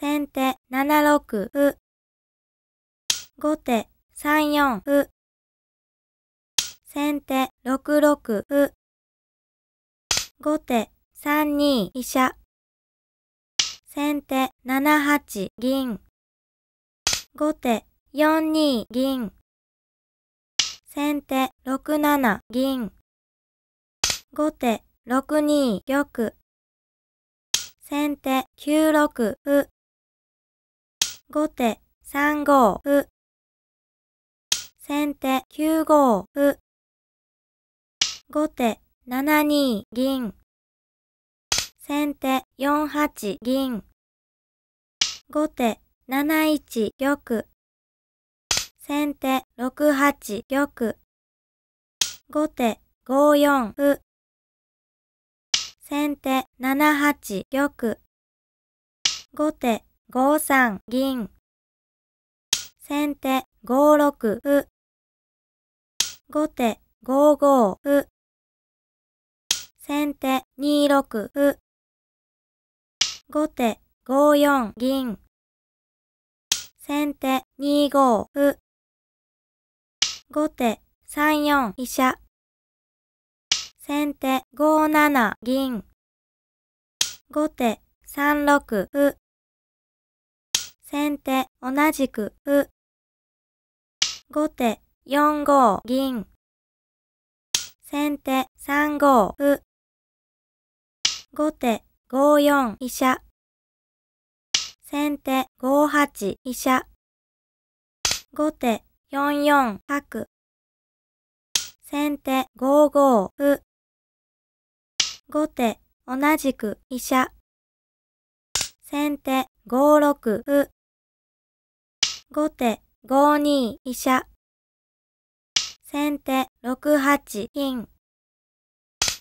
先手7六歩。後手3四歩。先手6六歩。後手3二飛車。先手7八銀。後手4二銀。先手6七銀。後手6二玉。先手9六歩。後手3五歩。先手9五歩。後手7二銀。先手4八銀。後手7一玉。先手6八玉。後手5四歩。先手7八玉。後手5三銀。先手5六歩。後手5五歩。先手2六歩。後手5四銀。先手2五歩。後手3四飛車。先手5七銀。後手3六歩。先手同じく歩。後手4五銀。先手3五歩。後手5四飛車。先手5八飛車。後手4四角。先手5五歩。後手同じく飛車。先手5六歩。後手5二飛車。先手6八金。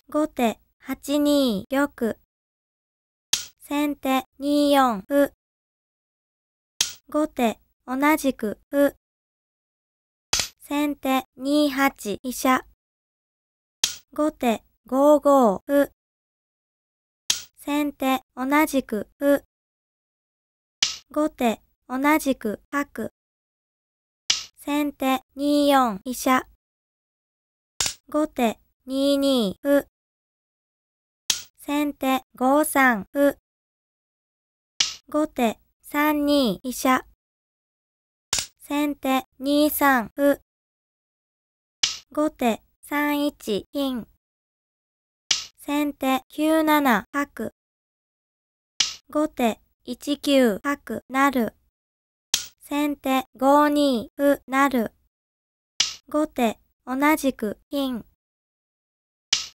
後手8二玉。先手2四歩。後手同じく歩。先手2八飛車。後手5五歩。先手同じく歩。後手同じく角。先手2四飛車。後手2二歩。先手5三歩。後手3二飛車。先手2三歩。後手3一金。先手9七角。後手1九角成。先手5二歩成。後手同じく金。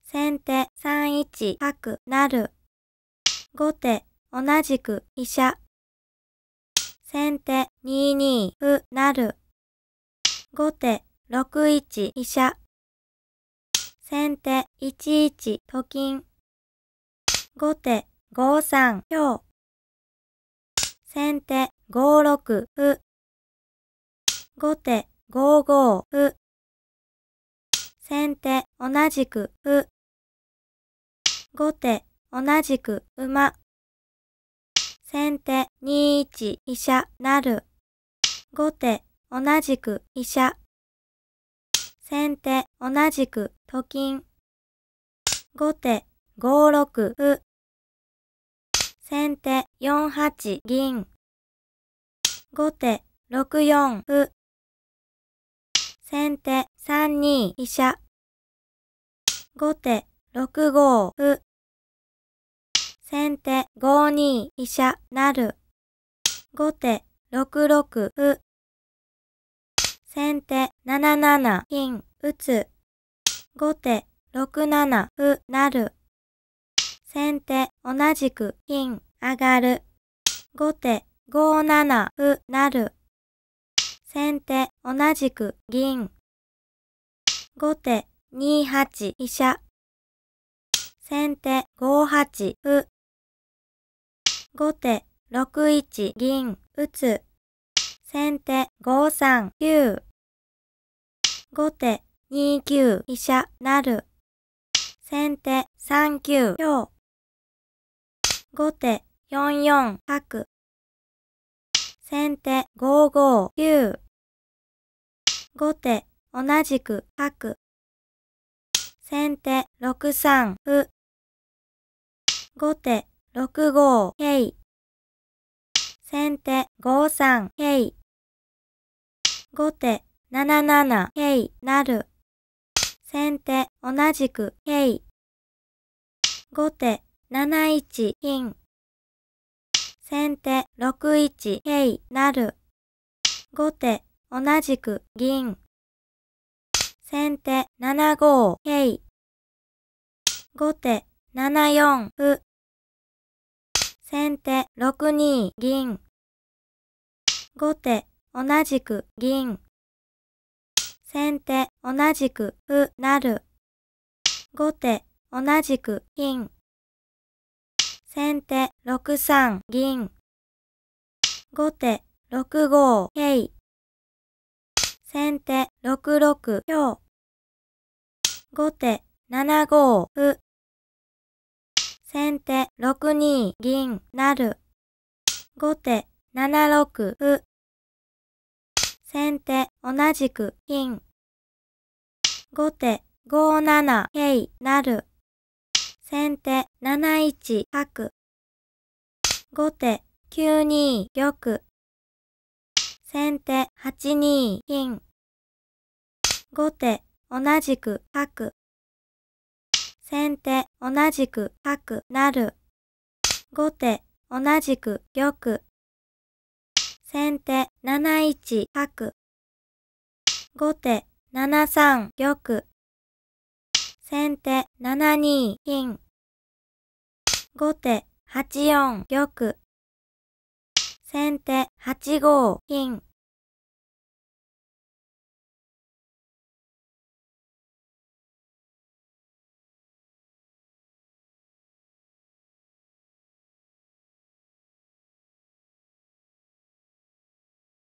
先手3一角成。後手同じく飛車。先手2二歩成。後手6一飛車。先手1一と金。後手5三香。先手5六歩。後手5五歩。先手同じく歩。後手同じく馬。先手2一飛車成。後手同じく飛車。先手同じくと金。後手5六歩。先手4八銀。後手6四歩。先手3二飛車。後手6五歩。先手5二飛車成。後手6六歩。先手7七金打つ。後手6七歩成。先手同じく金上がる。後手5七歩成。先手同じく銀。後手2八飛車。先手5八歩。後手6一銀打つ。先手5三九。後手2九飛車成。先手3九香。後手4四角。先手5五竜。後手同じく角。先手6三歩。後手6五桂。先手5三桂。後手7七桂成。先手同じく桂。後手7一金。先手6一桂成。後手同じく銀。先手7五桂。後手7四歩。先手6二銀。後手同じく銀。先手同じく歩成。後手同じく金。先手6三銀。後手6五桂。先手6六香。後手7五歩。先手6二銀成。後手7六歩。先手同じく金。後手5七桂成。先手7一角。後手9二玉。先手8二金。後手同じく角。先手同じく角成。後手同じく玉。先手7一角。後手7三玉。先手7二金。後手8四玉。先手8五金。